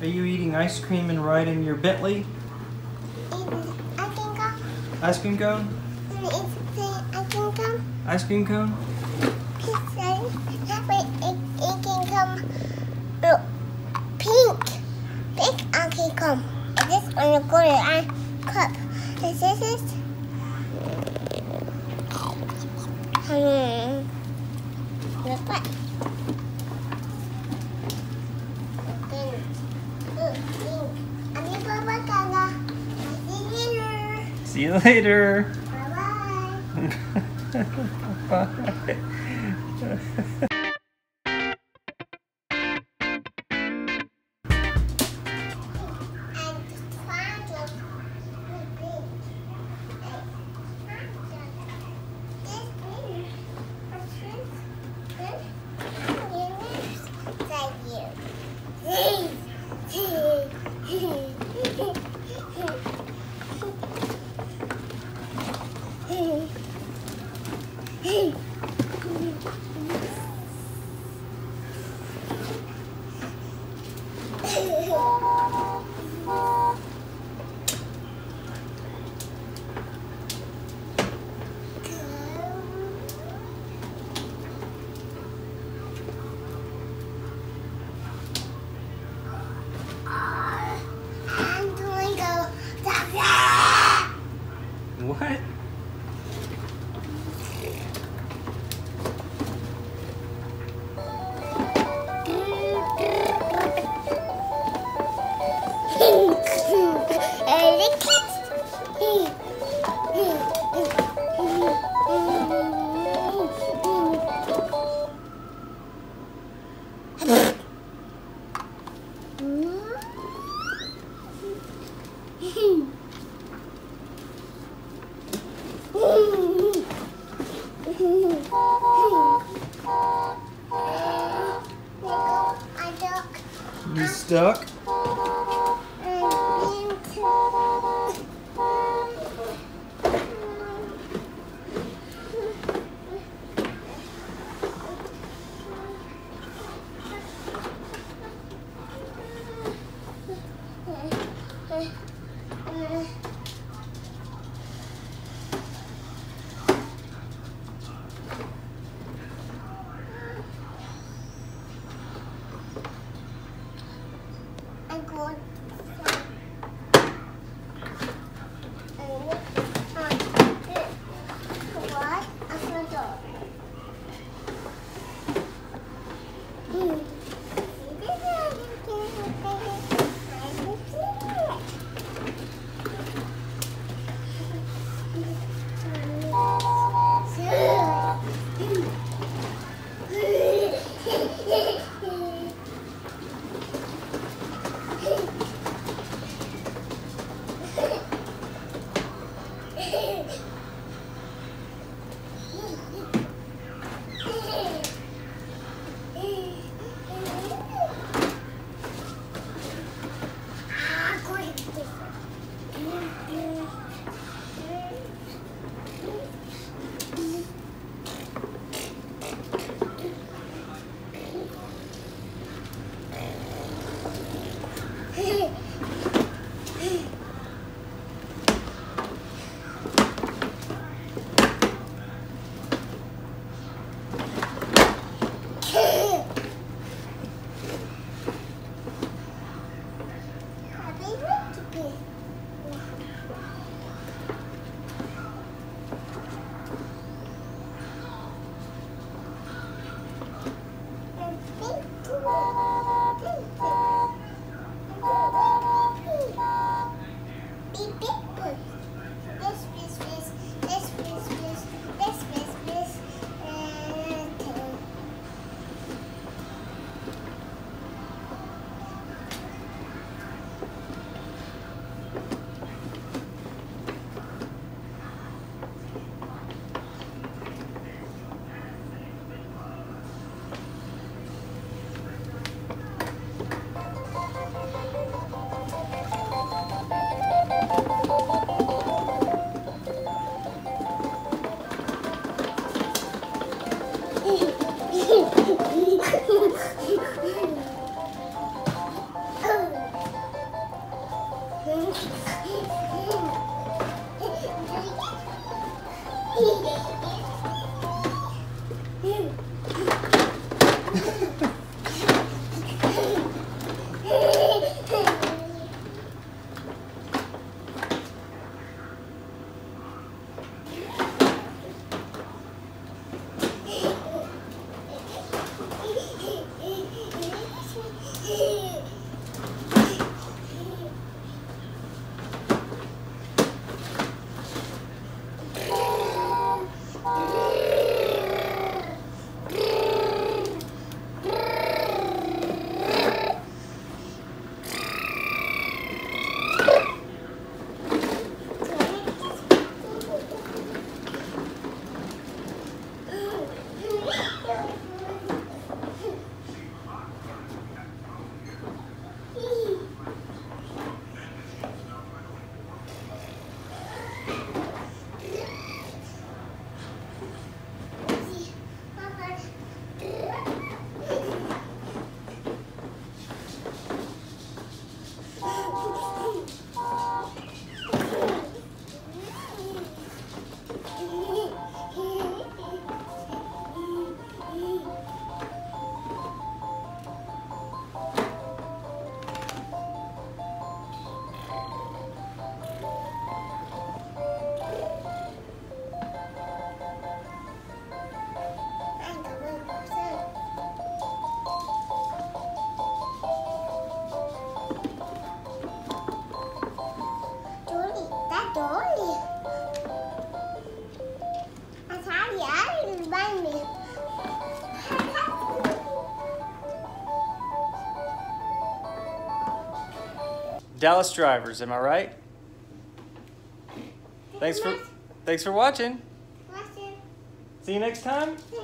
Are you eating ice cream and riding your Bentley I can go. ice cream cone? It's I can. Ice cream cone? Pizza. It, it can come. Pink. Pink I can come. This on the corner I cup. And this is. Hmm. Look what? Pink. Look, pink. Ani Papa Kanga. See you later. See you later. Bye bye. Bye. You stuck? Dallas drivers, am I right? Thanks for thanks for watching. See you next time. See